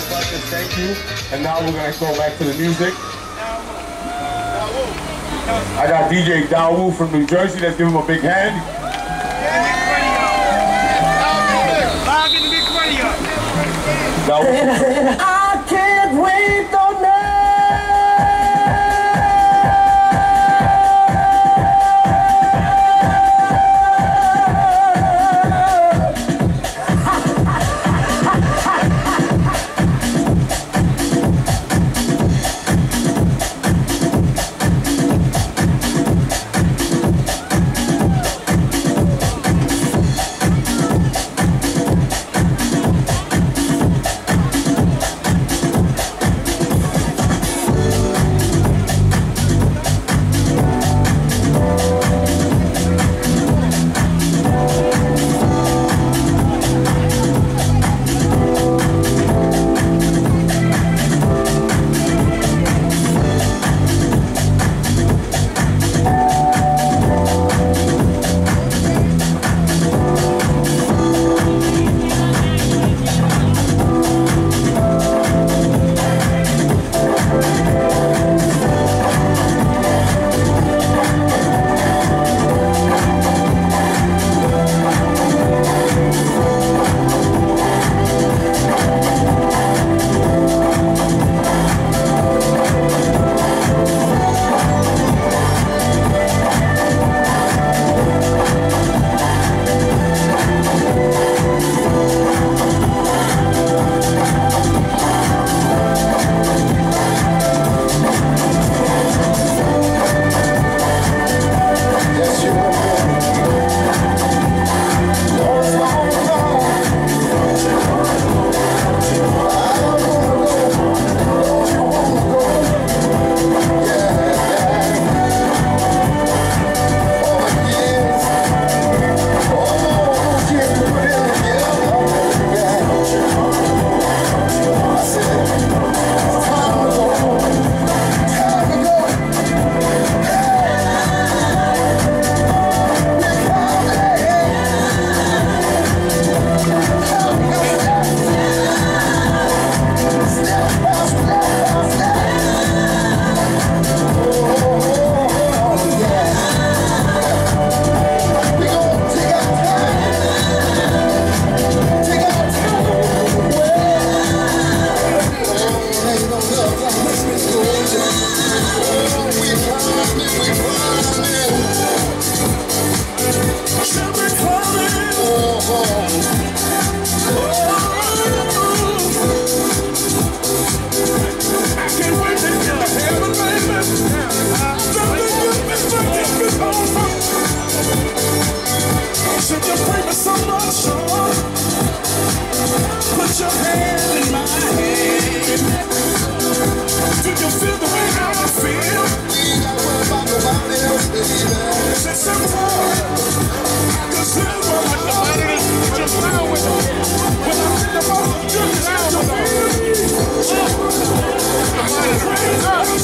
Thank you. And now we're gonna go back to the music. I got DJ Dawud from New Jersey. Let's give him a big hand. Dawud.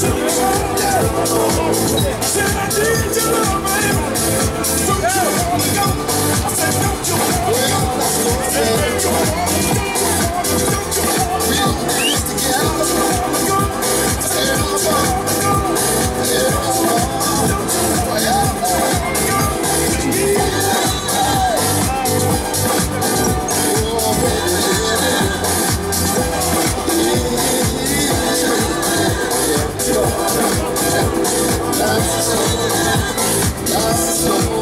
Yeah. Lost, lost, lost.